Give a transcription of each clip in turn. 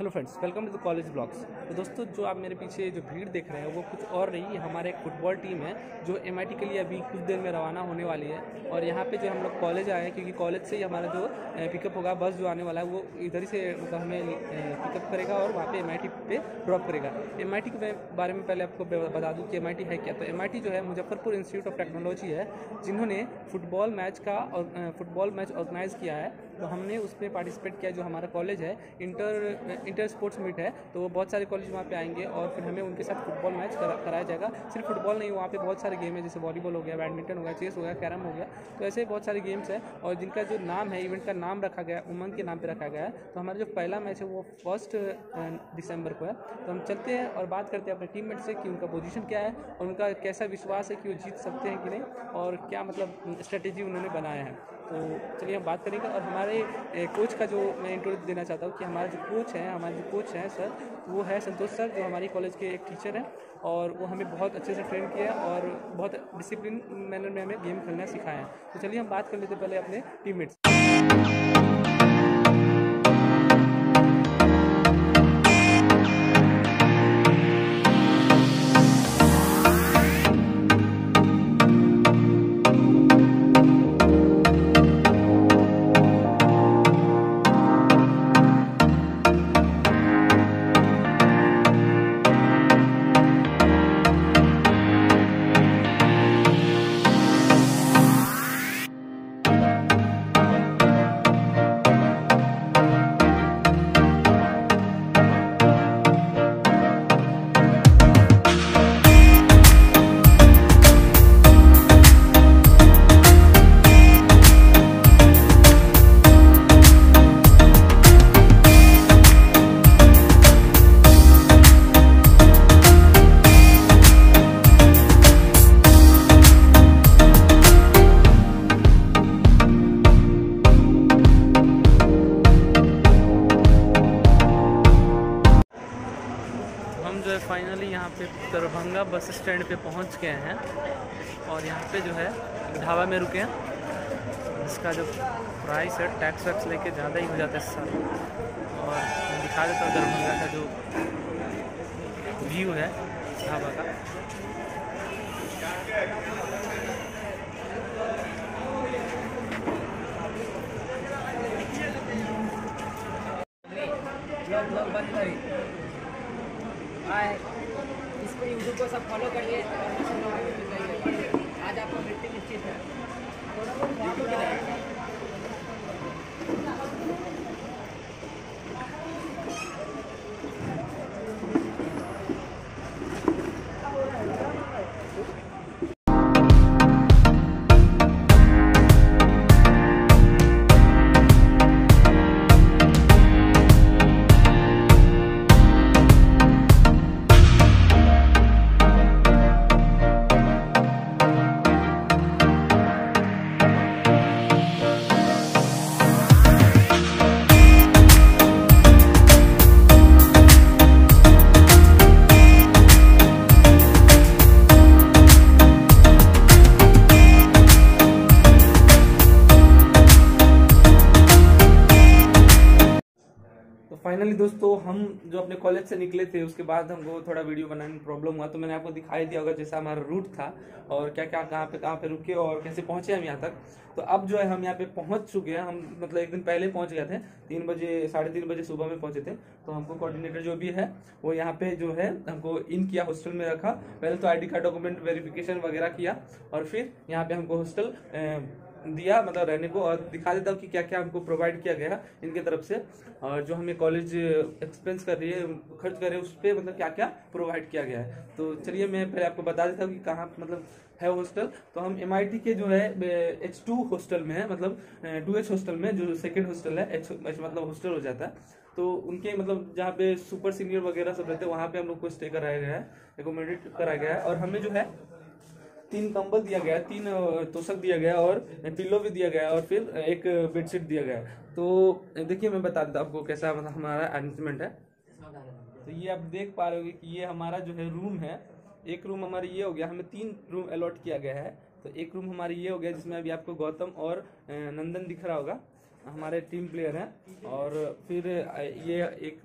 Hello friends welcome to the college blogs तो दोस्तों, जो आप मेरे पीछे जो भीड़ देख रहे हैं, वो कुछ और नहीं हमारे एक फुटबॉल टीम है, जो एमआईटी के लिए अभी कुछ देर में रवाना होने वाली है। और यहाँ पे जो हम लोग कॉलेज आए हैं, क्योंकि कॉलेज से ही हमारा जो पिकअप होगा बस जो आने वाला है, वो इधर ही से मतलब हमें पिकअप करेगा और वहाँ पे एम पे ड्रॉप करेगा। एमआईटी के बारे में पहले आपको बता दूँ कि एमआईटी है क्या? तो एमआईटी जो है, मुजफ्फरपुर इंस्टीट्यूट ऑफ़ टेक्नोलॉजी है, जिन्होंने फुटबॉल मैच का फुटबॉल मैच ऑर्गेनाइज किया है। तो हमने उसमें पार्टिसिपेट किया जो हमारा कॉलेज है इंटर इंटर स्पोर्ट्स मीट है तो बहुत सारे कॉलेज वहाँ पे आएँगे और फिर हमें उनके साथ फुटबॉल मैच करा, कराया जाएगा। सिर्फ़ फुटबॉल नहीं वहाँ पे बहुत सारे गेम है जैसे वॉलीबॉल हो गया बैडमिंटन हो गया चेस हो गया कैरम हो गया। तो ऐसे बहुत सारे गेम्स हैं और जिनका जो नाम है इवेंट का नाम रखा गया उमंग के नाम पर रखा गया है। तो हमारा जो पहला मैच है वो फ़र्स्ट दिसंबर को है। तो हम चलते हैं और बात करते हैं अपने टीम से कि उनका पोजिशन क्या है और उनका कैसा विश्वास है कि वो जीत सकते हैं कि नहीं और क्या मतलब स्ट्रेटेजी उन्होंने बनाया है। तो चलिए हम बात करेंगे और हमारे कोच का जो मैं इंटरव्यू देना चाहता हूँ कि हमारे जो कोच है, हमारे जो कोच हैं सर वो है संतोष सर जो हमारी कॉलेज के एक टीचर हैं और वो हमें बहुत अच्छे से ट्रेन किया और बहुत डिसिप्लिन मैनर में हमें गेम खेलना सिखाया है। तो चलिए हम बात कर लेते पहले अपने टीममेट्स जो स्टैंड पे पहुँच गए हैं और यहाँ पे जो है, ढाबा में रुके हैं इसका जो प्राइस है टैक्स वैक्स लेके ज़्यादा ही हो जाता है सर। और दिखा देता हूँ दरभंगा का जो व्यू है ढाबा का बंद करी इस पर यूट्यूब को सब फॉलो करिए आज आपको मृत्यु निश्चित है। कॉलेज से निकले थे, उसके बाद हमको थोड़ा वीडियो बनाने में प्रॉब्लम हुआ तो मैंने आपको दिखाई दिया होगा जैसा हमारा रूट था और क्या क्या कहाँ पे कहाँ पे रुके और कैसे पहुँचे हम यहाँ तक। तो अब जो है हम यहाँ पे पहुँच चुके हैं, हम मतलब एक दिन पहले पहुँच गए थे, तीन बजे, साढ़े तीन बजे सुबह में पहुँचे थे। तो हमको कोऑर्डिनेटर जो भी है, वो यहाँ पे जो है हमको इन किया हॉस्टल में रखा। पहले तो आई कार्ड डॉक्यूमेंट वेरिफिकेशन वगैरह किया और फिर यहाँ पे हमको हॉस्टल दिया मतलब रहने को और दिखा देता हूँ कि क्या क्या हमको प्रोवाइड किया गया इनके तरफ़ से। और जो हमें कॉलेज एक्सपेंस कर रही है, खर्च कर रहे हैं, उस पर मतलब क्या क्या प्रोवाइड किया गया है। तो चलिए, मैं पहले आपको बता देता हूँ कि कहाँ मतलब है हॉस्टल तो हम एमआईटी के जो है एच टू हॉस्टल में है मतलब टू एच हॉस्टल में, जो सेकेंड हॉस्टल है एच एच मतलब हॉस्टल हो जाता है। तो उनके मतलब जहाँ पे सुपर सीनियर वगैरह सब रहते हैं, वहाँ पे हम लोग को स्टे कराया गया है एकोमोडेट कराया गया है। और हमें जो है तीन कंबल दिया गया, तीन तोशक दिया गया और पिल्लो भी दिया गया और फिर एक बेडशीट दिया गया। तो देखिए मैं बता देता आपको कैसा मतलब हमारा अरेंजमेंट है। तो ये आप देख पा रहे हो कि ये हमारा जो है रूम है। एक रूम हमारा ये हो गया, हमें तीन रूम अलॉट किया गया है। तो एक रूम हमारी ये हो गया जिसमें अभी आपको गौतम और नंदन दिख रहा होगा। हमारे टीम प्लेयर हैं और फिर ये एक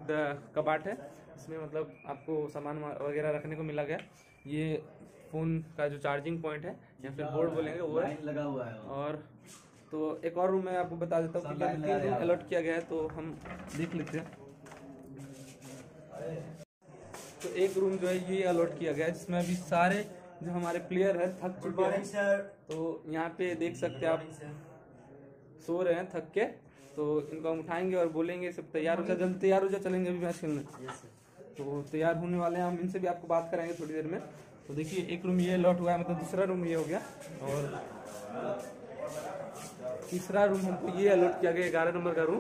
कबाट है। इसमें मतलब आपको सामान वगैरह रखने को मिला गया। ये फ़ोन का जो चार्जिंग पॉइंट है या फिर बोर्ड बोलेंगे वो है। लगा हुआ है और तो एक और रूम मैं आपको बता देता हूँ रूम अलॉट किया गया है तो हम देख लेते हैं। तो एक रूम जो है ये अलॉट किया गया है जिसमें अभी सारे जो हमारे प्लेयर है थक चुके हैं। तो यहाँ पे देख सकते हैं आप। सो रहे हैं थक के तो इनको हम उठाएँगे और बोलेंगे सब तैयार हो जाए जल्दी तैयार हो जाए चलेंगे अभी मैच खेलने। तो तैयार होने वाले हैं हम इनसे भी आपको बात कराएँगे थोड़ी देर में। तो देखिए एक रूम ये लॉट हुआ है मतलब दूसरा रूम ये हो गया। और तीसरा रूम हमको ये अलॉट किया गया ग्यारह नंबर का रूम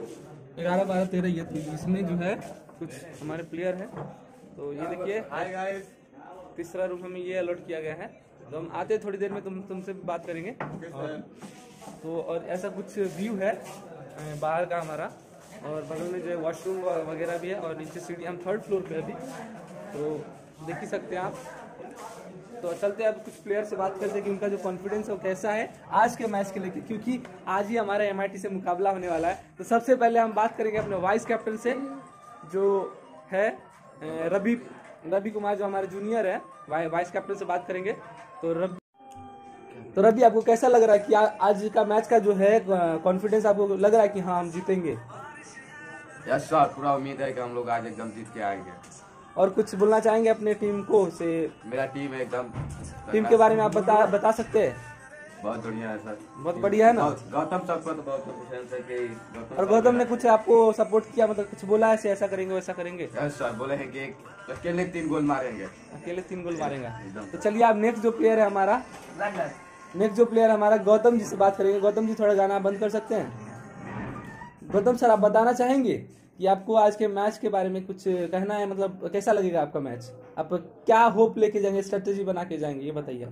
ग्यारह बारह तेरह ये तो इसमें जो है कुछ हमारे प्लेयर हैं। तो ये देखिए तीसरा रूम हमें ये अलॉट किया गया है। तो हम आते थोड़ी देर में तुम तुमसे भी बात करेंगे। और तो और ऐसा कुछ व्यू है बाहर का हमारा। और बगल में जो है वॉशरूम वगैरह भी है और नीचे सीढ़ी हम थर्ड फ्लोर पे अभी। तो देख ही सकते हैं आप। तो चलते अब कुछ प्लेयर से बात करते हैं कि उनका जो कॉन्फिडेंस है वो कैसा है आज के मैच के लेके क्योंकि आज ही हमारा एम से मुकाबला होने वाला है। तो सबसे पहले हम बात करेंगे अपने वाइस कैप्टन से जो है रवि रवि कुमार जो हमारे जूनियर है वाइ- वाइस कैप्टन से बात करेंगे। तो रवि तो रवि आपको कैसा लग रहा है कि आ, आज का मैच का जो है कॉन्फिडेंस आपको लग रहा है कि हाँ हम जीतेंगे? यस सर पूरा उम्मीद है कि हम लोग आज एकदम जीत के आएँगे। और कुछ बोलना चाहेंगे अपने टीम को से? मेरा टीम है एकदम टीम के बारे में आप बता बता सकते हैं? बहुत बढ़िया है सर। बहुत बढ़िया है ना? गौतम सबको तो बहुत कॉन्फिडेंस है कि गौतम और गौतम ने कुछ आपको सपोर्ट किया? मतलब कुछ बोला है ऐसा करेंगे वैसा करेंगे? सर बोले हैं कि अकेले तीन गोल मारेंगे। अकेले तीन गोल मारेगा। तो चलिए आप नेक्स्ट जो प्लेयर है हमारा नेक्स्ट जो प्लेयर हमारा गौतम जी से बात करेंगे। गौतम जी थोड़ा गाना बंद कर सकते हैं? गौतम सर आप बताना चाहेंगे? कि आपको आज के मैच के बारे में कुछ कहना है? मतलब कैसा लगेगा आपका मैच आप क्या होप लेके जाएँगे स्ट्रेटेजी बना के जाएँगे ये बताइए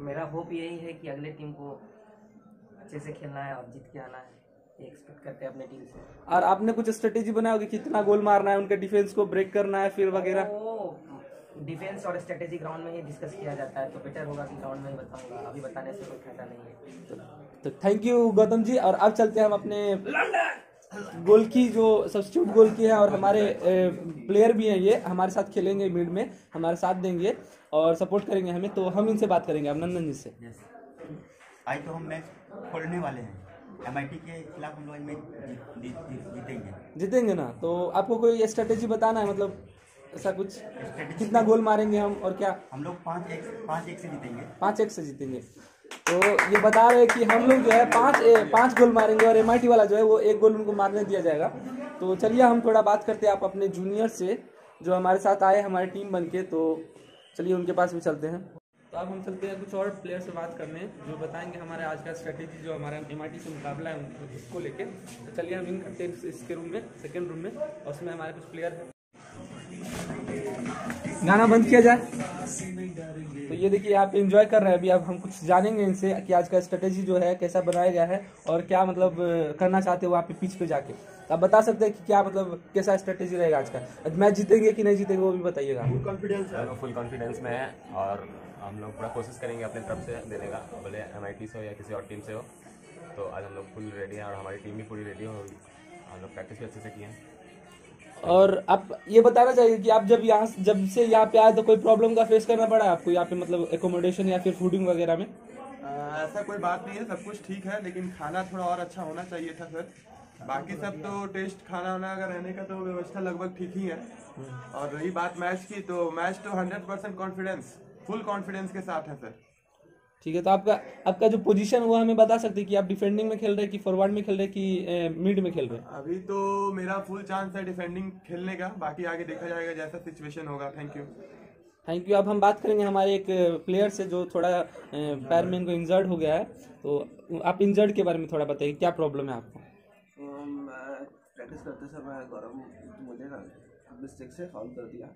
मेरा होप यही है कि अगले टीम को अच्छे से खेलना है और जीत के आना है। एक्सपेक्ट करते हैं अपने टीम से। और आपने कुछ स्ट्रेटेजी बनाया होगी कितना गोल मारना है उनके डिफेंस को ब्रेक करना है फिर वगैरह? डिफेंस और स्ट्रेटेजी ग्राउंड में ही डिस्कस किया जाता है तो बेटर होगा कि ग्राउंड में ही बताऊँगा। अभी बताने से कोई फ़ायदा नहीं है। तो थैंक यू गौतम जी और अब चलते हैं हम अपने गोल की जो सब्सिट्यूट गोल की है और हमारे प्लेयर भी हैं ये हमारे साथ खेलेंगे मिड में हमारे साथ देंगे और सपोर्ट करेंगे हमें तो हम इनसे बात करेंगे अभिनंदन जी से यस आज तो हम मैच खोलने वाले हैं। एमआईटी के खिलाफ हम लोग मैच जीत- जीत- जीत- जीतेंगे। जीतेंगे ना? तो आपको कोई स्ट्रेटेजी बताना है मतलब ऐसा कुछ? कितना गोल मारेंगे हम और क्या? हम लोग पाँच एक पाँच एक से जीतेंगे। पाँच एक से जीतेंगे। तो ये बता रहे हैं कि हम लोग जो है पाँच पाँच गोल मारेंगे और एम वाला जो है वो एक गोल उनको मारने दिया जाएगा। तो चलिए हम थोड़ा बात करते हैं आप अपने जूनियर से, जो हमारे साथ आए, हमारी टीम बन के। तो चलिए उनके पास भी चलते हैं। तो अब हम चलते हैं कुछ और प्लेयर से बात करने, जो बताएँगे हमारे आज का स्ट्रेटेजी जो हमारा एम से मुकाबला है उसको लेके। तो चलिए हम इन करते हैं इसके रूम में सेकेंड रूम में, और उसमें हमारे कुछ प्लेयर हैं। गाना बंद किया जाए। ये देखिए आप एंजॉय कर रहे हैं अभी अब हम कुछ जानेंगे इनसे कि आज का स्ट्रेटेजी जो है कैसा बनाया गया है और क्या मतलब करना चाहते हो वहाँ पे पिच पे जाके। तो आप बता सकते हैं कि क्या मतलब कैसा स्ट्रेटेजी रहेगा आज का? आज मैच जीतेंगे कि नहीं जीतेंगे वो भी बताइएगा। हम लोग फुल कॉन्फिडेंस में है और हम लोग पूरा कोशिश करेंगे अपने तरफ़ से देने का भले एम से हो या किसी और टीम से हो। तो आज हम लोग फुल रेडी हैं और हमारी टीम भी पूरी रेडी हो। हम लोग प्रैक्टिस भी अच्छे से किए हैं। और आप ये बताना चाहिए कि आप जब यहाँ जब से यहाँ पे आए तो कोई प्रॉब्लम का फेस करना पड़ा आपको? यहाँ पे मतलब एकोमोडेशन या फिर फूडिंग वगैरह में? आ, ऐसा कोई बात नहीं है सब कुछ ठीक है लेकिन खाना थोड़ा और अच्छा होना चाहिए था सर। बाकी सब तो टेस्ट खाना वाना अगर रहने का तो व्यवस्था लगभग ठीक ही है। और रही बात मैच की तो मैच तो hundred percent confidence full confidence के साथ है सर। ठीक है तो आपका आपका जो पोजीशन वो हमें बता सकते हैं कि आप डिफेंडिंग में खेल रहे हैं कि फॉरवर्ड में खेल रहे हैं कि मिड में खेल रहे हैं? अभी तो मेरा फुल चांस है डिफेंडिंग खेलने का बाकी आगे देखा जाएगा जैसा सिचुएशन होगा। थैंक यू थैंक यू अब हम बात करेंगे हमारे एक प्लेयर से जो थोड़ा पैर में इनको इंजर्ड हो गया है। तो आप इंजर्ड के बारे में थोड़ा बताइए क्या प्रॉब्लम है आपको? प्रैक्टिस करते समय गौरव मुझे ना मिस्टेक से फाउल कर दिया।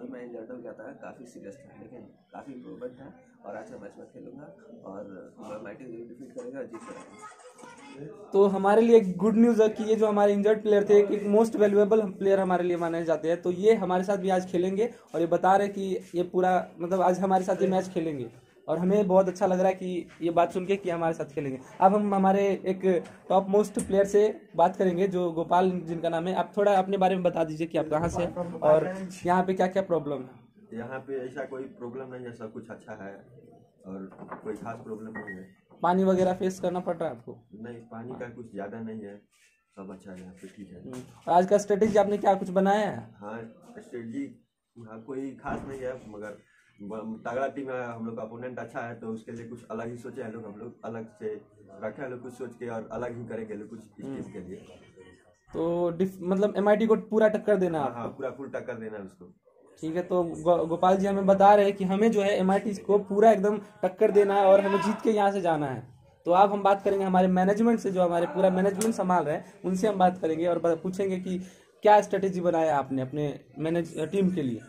तो मैं इन हो गया था काफ़ी सीरियस था, लेकिन काफ़ी इम्प्रूवमेंट था और आज मैं मैच में खेलूँगा और मैं माइटी डिफीट करेगा जीत करेंगे। तो हमारे लिए गुड न्यूज़ है कि ये जो हमारे इंजर्ड प्लेयर थे, एक मोस्ट वैल्यूएबल प्लेयर हमारे लिए माने जाते हैं। तो ये हमारे साथ भी आज खेलेंगे और ये बता रहे कि ये पूरा मतलब आज हमारे साथ ये मैच खेलेंगे। और हमें बहुत अच्छा लग रहा है कि ये बात सुन के कि हमारे साथ खेलेंगे। अब हम हमारे एक टॉप मोस्ट प्लेयर से बात करेंगे जो गोपाल जिनका नाम है। आप थोड़ा अपने बारे में बता दीजिए कि आप कहाँ से और यहाँ पे क्या क्या प्रॉब्लम है? यहाँ पे ऐसा कोई प्रॉब्लम नहीं है सब कुछ अच्छा है और कोई खास प्रॉब्लम नहीं है। पानी वगैरह फेस करना पड़ रहा है आपको? नहीं पानी का कुछ ज़्यादा नहीं है सब अच्छा है यहाँ पे ठीक है। हम्म, और आज का स्ट्रेटेजी आपने क्या कुछ बनाया है? हाँ स्ट्रेटजी कोई खास नहीं है मगर तगड़ा टीम है हम लोग का अपोनेंट अच्छा है तो उसके लिए कुछ अलग ही सोचे हैं लोग हम लोग अलग से रखे हैं लोग कुछ सोच के और अलग ही करेंगे लोग कुछ इस चीज़ के लिए। तो मतलब एम को पूरा टक्कर देना हाँ हाँ पूरा फुल टक्कर देना है उसको। ठीक है तो गो, गोपाल जी हमें बता रहे हैं कि हमें जो है एम को पूरा एकदम टक्कर देना है और हमें जीत के यहाँ से जाना है। तो अब हम बात करेंगे हमारे मैनेजमेंट से जो हमारे पूरा मैनेजमेंट संभाल रहे हैं उनसे हम बात करेंगे और पूछेंगे कि क्या स्ट्रेटेजी बनाया आपने अपने मैनेज टीम के लिए?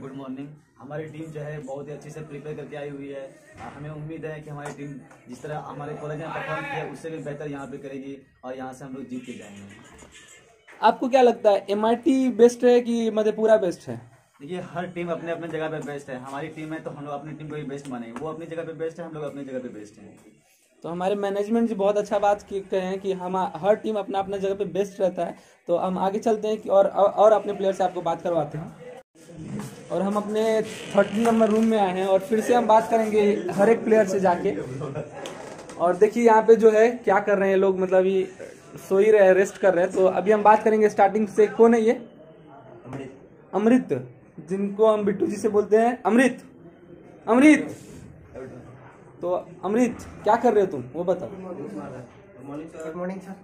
गुड मॉर्निंग हमारी टीम जो है बहुत ही अच्छे से प्रिपेयर करके आई हुई है। हमें उम्मीद है कि हमारी टीम जिस तरह हमारे कॉलेज में परफॉर्म किया उससे भी बेहतर यहाँ पे करेगी और यहाँ से हम लोग जीत के जाएँगे। आपको क्या लगता है एमआईटी बेस्ट है कि मधेपुरा बेस्ट है? देखिए हर टीम अपने अपने जगह पे बेस्ट है। हमारी टीम है तो हम लोग अपनी टीम को ही बेस्ट मानेंगे। वो अपनी जगह पे बेस्ट है हम लोग अपनी जगह पे बेस्ट हैं। तो हमारे मैनेजमेंट जी बहुत अच्छा बात कहे हैं कि हम हर टीम अपना अपना जगह पे बेस्ट रहता है। तो हम आगे चलते हैं कि और और अपने प्लेयर से आपको बात करवाते हैं। और हम अपने थर्टीन नंबर रूम में आए हैं और फिर से हम बात करेंगे हर एक प्लेयर से जाके। और देखिए यहाँ पे जो है क्या कर रहे हैं लोग मतलब ये सो ही रहे रेस्ट कर रहे हैं। तो अभी हम बात करेंगे स्टार्टिंग से कौन है ये? अमृत। जिनको हम बिट्टू जी से बोलते हैं अमृत। अमृत। तो अमृत क्या कर रहे हो तुम? वो बताओ। Good morning sir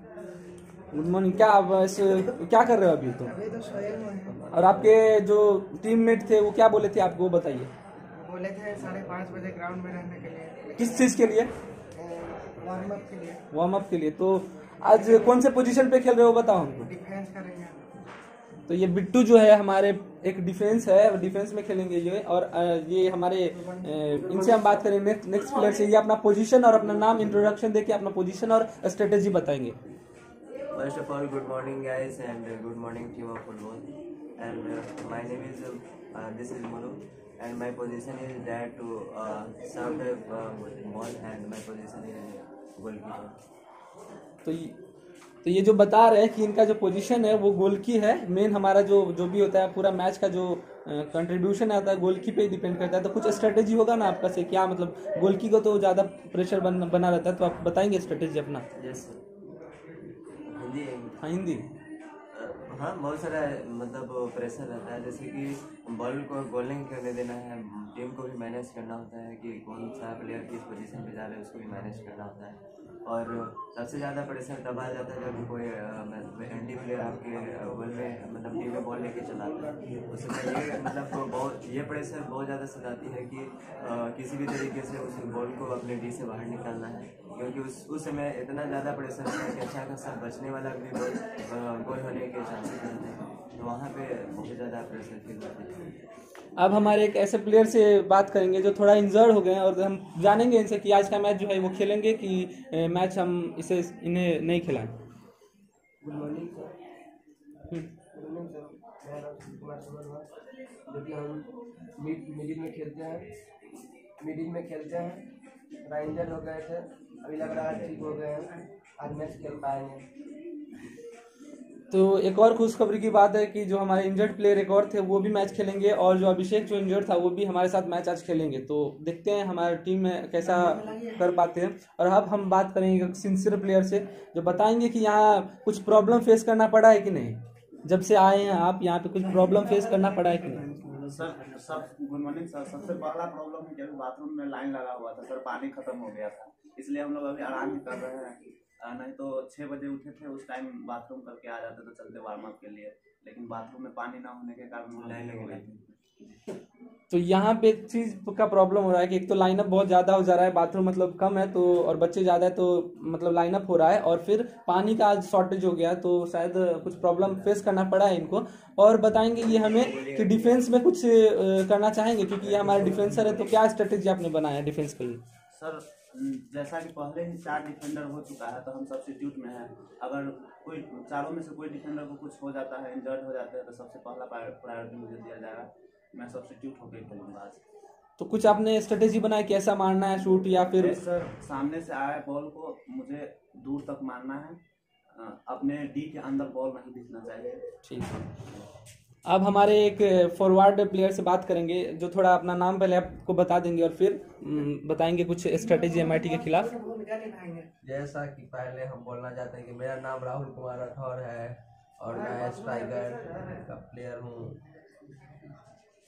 good morning क्या आप ऐसे क्या कर रहे हो अभी तुम? तो हैं। और आपके जो टीममेट थे वो क्या बोले थे? आपको वो बताइए। बोले थे साढ़े पाँच बजे ग्राउंड में रहने के लिए। किस चीज़ के लिए? वार्म अप के लिए। वार्म अप के लिए। तो आज कौन से पोजीशन पे खेल रहे हो बताओ हमको। डिफेंस करेंगे। तो ये बिट्टू जो है हमारे एक डिफेंस है डिफेंस में खेलेंगे ये। और ये हमारे इनसे हम बात करेंगे। नेक्स्ट प्लेयर से ये अपना पोजीशन और अपना नाम इंट्रोडक्शन देके अपना पोजीशन और स्ट्रेटेजी बताएँगे। First of all, good morning, guys, and uh, good morning, team of football. And uh, my name is uh, uh, this is Mulu, and my position is there to uh, serve the uh, ball, and my position is goalkeeper. तो ये तो ये जो बता रहे हैं कि इनका जो पोजीशन है वो गोल की है मेन हमारा जो जो भी होता है पूरा मैच का जो कंट्रीब्यूशन आता है गोल की पे डिपेंड करता है तो कुछ स्ट्रेटेजी होगा ना आपका से क्या मतलब गोल की को तो ज़्यादा प्रेशर बन, बना रहता है तो आप बताएँगे स्ट्रेटेजी अपना Yes, sir. हिंदी हाँ हिंदी। हाँ बहुत सारा मतलब प्रेशर रहता है जैसे कि बॉल को बॉलिंग करने देना है टीम को भी मैनेज करना होता है कि कौन सा प्लेयर किस पोजीशन पे जा रहा है उसको भी मैनेज करना होता है। और सबसे ज़्यादा प्रेशर तब आ जाता है जब कोई एंटी प्लेयर आपके गोल में मतलब टीम में बॉल लेके चला आता है। उस समय ये मतलब बहुत ये प्रेशर बहुत ज़्यादा सताती है कि अ, किसी भी तरीके से उस बॉल को अपने डी से बाहर निकालना है। क्योंकि उस उस समय इतना ज़्यादा प्रेशर है कि अच्छा खासा बचने वाला भी अ, गोल होने के चांसेस रहते हैं तो वहाँ पे बहुत ज़्यादा प्रेशर फील होता है अब हमारे एक ऐसे प्लेयर से बात करेंगे जो थोड़ा इंजर्ड हो गए हैं और हम जानेंगे इनसे कि आज का मैच जो है वो खेलेंगे कि मैच हम इसे इन्हें नहीं खिलाएँ। Good morning sir good morning sir मैं राम कुमार जो कि हम मिड मिडिल में खेलते हैं मिडिल में खेलते हैं राइंजर हो गए थे अभी लग रहा है ठीक हो गए हैं। आज मैच खेल पाएँगे। तो एक और खुशखबरी की बात है कि जो हमारे इंजर्ड प्लेयर एक और थे, वो भी मैच खेलेंगे और जो अभिषेक जो इंजर्ड था, वो भी हमारे साथ मैच आज खेलेंगे। तो देखते हैं हमारी टीम में कैसा कर पाते हैं। और अब हम बात करेंगे सिंसियर प्लेयर से, जो बताएँगे कि यहाँ कुछ प्रॉब्लम फेस करना पड़ा है कि नहीं? जब से आए हैं आप, यहाँ पे कुछ प्रॉब्लम फेस करना पड़ा है कि नहीं? सर सब गुड मॉर्निंग सर। सबसे पहला प्रॉब्लम है अभी बाथरूम में लाइन लगा हुआ था, सर, पानी खत्म हो गया था। इसलिए हम लोग अभी आराम ही कर रहे हैं। नहीं तो छः बजे उठे थे उस टाइम बाथरूम करके आ जाते थे चलते वार्म अप के लिए लेकिन बाथरूम में पानी ना होने के कारण लाइन लगी थी तो यहाँ पे एक चीज़ का प्रॉब्लम हो रहा है कि एक तो लाइनअप बहुत ज़्यादा हो जा रहा है बाथरूम मतलब कम है तो और बच्चे ज़्यादा है तो मतलब लाइनअप हो रहा है और फिर पानी का आज शॉर्टेज हो गया तो शायद कुछ प्रॉब्लम फेस करना पड़ा है इनको। और बताएँगे ये हमें कि डिफेंस में कुछ करना चाहेंगे क्योंकि ये हमारा डिफेंसर है तो क्या स्ट्रेटेजी आपने बनाया डिफेंस के लिए? सर जैसा कि पहले ही चार डिफेंडर हो चुका है तो हम सब्सिट्यूट में हैं। अगर कोई चारों में से कोई डिफेंडर को कुछ हो जाता है इंजर्ड हो जाता है तो सबसे पहला प्रायोरिटी मुझे दिया जाएगा मैं सब्सिट्यूट होकर खेलूँगा आज। तो कुछ आपने स्ट्रेटेजी बनाया कैसा मारना है शूट या फिर सर सामने से आया बॉल को मुझे दूर तक मारना है। अपने डी के अंदर बॉल नहीं दिखना चाहिए। ठीक है। अब हमारे एक फॉरवर्ड प्लेयर से बात करेंगे जो थोड़ा अपना नाम पहले आपको बता देंगे और फिर बताएँगे कुछ स्ट्रेटेजी एम के खिलाफ। जैसा कि पहले हम बोलना चाहते हैं कि मेरा नाम राहुल कुमार राठौर है और मैं स्ट्राइकर का प्लेयर हूँ।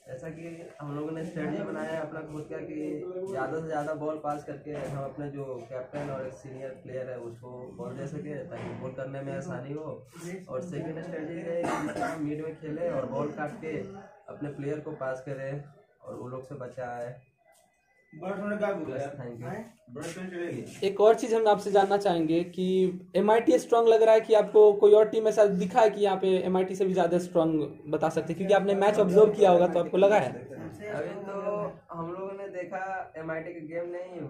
जैसा कि हम लोगों ने स्ट्रेटजी बनाया है अपना खुद का कि ज़्यादा से ज़्यादा बॉल पास करके हम अपने जो कैप्टन और एक सीनियर प्लेयर है, उसको बॉल दे सके, ताकि बॉल करने में आसानी हो। और सेकेंड स्ट्रेटजी है कि मिड में खेले और बॉल काट के अपने प्लेयर को पास करें और वो लोग से बचाए। एक और चीज़ हम आपसे जानना चाहेंगे कि एम आई स्ट्रांग लग रहा है कि आपको कोई और टीम ऐसा दिखा है कि यहाँ पे एम आई टी से भी ज़्यादा स्ट्रांग बता सकते हैं? क्योंकि आपने मैच ऑब्ज़र्व किया होगा तो आपको लगा है। अभी तो हम लोगों ने देखा एम आई टी का गेम नहीं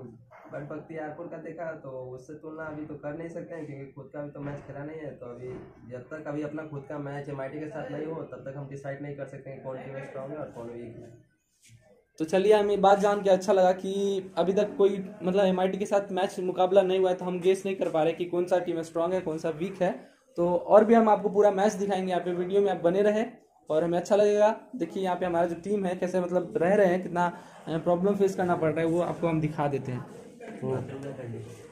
बट बख्तियारपुर का देखा तो उससे तुलना अभी तो कर नहीं सकते हैं क्योंकि खुद का भी तो मैच खेला नहीं है तो अभी जब तक अभी अपना खुद का मैच एम आई टी के साथ नहीं हो तब तक हम डिसाइड नहीं कर सकते हैं कौन टीम स्ट्रांग है और कौन वीक है। तो चलिए, हमें बात जान के अच्छा लगा कि अभी तक कोई मतलब एमआईटी के साथ मैच मुकाबला नहीं हुआ है तो हम गेस नहीं कर पा रहे कि कौन सा टीम स्ट्रांग है, कौन सा वीक है। तो और भी हम आपको पूरा मैच दिखाएँगे, यहाँ पे वीडियो में आप बने रहे और हमें अच्छा लगेगा। देखिए, यहाँ पे हमारा जो टीम है, कैसे मतलब रह रहे हैं, कितना प्रॉब्लम फेस करना पड़ रहा है, वो आपको हम दिखा देते हैं। तो तो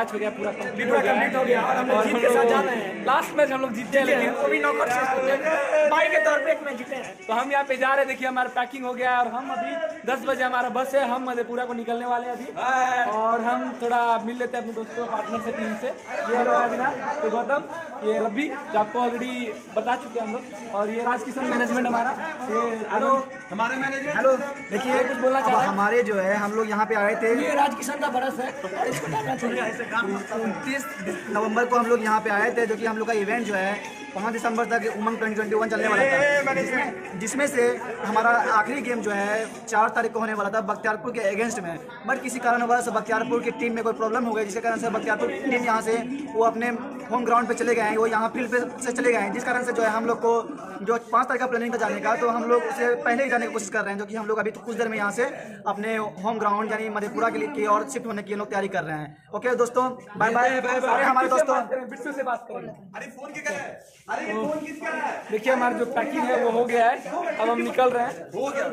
मैच हो गया पूरा कंप्लीट हो गया। हो गया और हम लोग जीत के साथ जा रहे हैं। लास्ट मैच हम लोग जीते हैं लेकिन वो भी नॉकआउट से भाई के तौर पे एक मैच जीते हैं। तो हम यहाँ पे जा रहे हैं देखिए हमारा पैकिंग हो गया है और हम अभी 10 बजे हमारा बस है हम मधेपुरा को निकलने वाले हैं अभी। और हम थोड़ा मिल लेते हैं अपने दोस्तों पार्टनर से टीम से। ये लोग अविनाश तो गौतम। ये रब्बी जो आपको ऑलरेडी बता चुके हैं हम लोग। और ये राजकिशन मैनेजमेंट हमारा। ये हेलो। हमारे मैनेजमेंट हेलो। देखिए कुछ बोलना चाह अब रहे हैं? हमारे जो है हम लोग यहाँ पे आए थे। ये राज राजकिशन का बरस है चाहिए। उनतीस नवंबर को हम लोग यहाँ पे आए थे जो कि हम लोग का इवेंट जो है पाँच दिसंबर तक उमंग 2021 चलने वाला था। जिसमें जिसमें से हमारा आखिरी गेम जो है चार तारीख को होने वाला था बख्तियारपुर के अगेंस्ट में। बट किसी कारणवश बख्तियारपुर की टीम में कोई प्रॉब्लम हो गई जिसके कारण से बख्तियारपुर टीम यहाँ से वो अपने होम ग्राउंड पे चले गए हैं वो यहाँ फ़ील्ड पे से चले गए हैं जिस कारण से जो है हम लोग को जो पाँच तारीख का प्लानिंग था जाने का तो हम लोग उसे पहले ही जाने की कोशिश कर रहे हैं जो कि हम लोग अभी तो कुछ देर में यहाँ से अपने होम ग्राउंड यानी मधेपुरा के लिए की और शिफ्ट होने की लोग तैयारी कर रहे हैं। ओके दोस्तों बाय बाय सारे हमारे दोस्तों। से बात करें। है? देखिए हमारा जो पैकिंग है वो हो गया है। अब हम निकल रहे हैं। हो गया।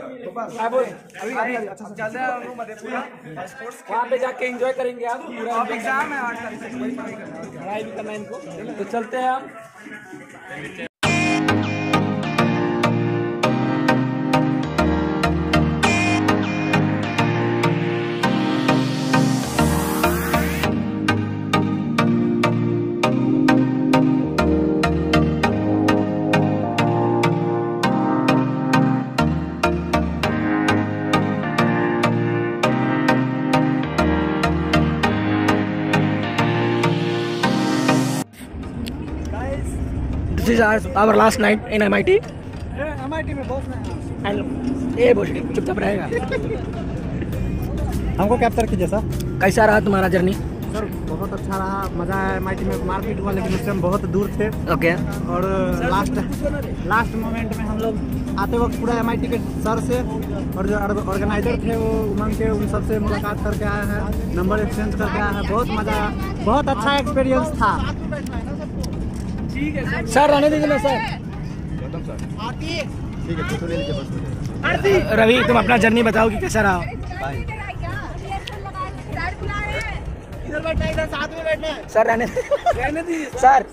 अब अभी अभी अच्छा हैं मधेपुरा। वहाँ पे जाके एंजॉय करेंगे आप। पूरा एग्ज़ाम है आठ तारीख पढ़ाई भी करना है इनको। तो चलते हैं हम our, last night in MIT. MIT में में। And ये बोल चुपचाप रहेगा। हमको कैप्चर कीजिए सर कैसा रहा तुम्हारा जर्नी सर बहुत बहुत अच्छा रहा। मज़ा आया एमआईटी में। मारपीट हुआ लेकिन उससे हम बहुत दूर थे। ओके और लास्ट लास्ट मोमेंट में हम लोग आते वक्त पूरा एमआईटी के सर से और जो ऑर्गेनाइजर थे वो उमंग के उन सबसे मुलाकात करके आया है। नंबर एक्सचेंज करके आया है। बहुत मज़ा आया। बहुत अच्छा एक्सपीरियंस था। सर। रहने दीजिए ना सर। ठीक है फ़ोटो ले लीजिए बस रवि तुम अपना जर्नी बताओ कि कैसा रहा। सर रहने रहने दीजिए। सर।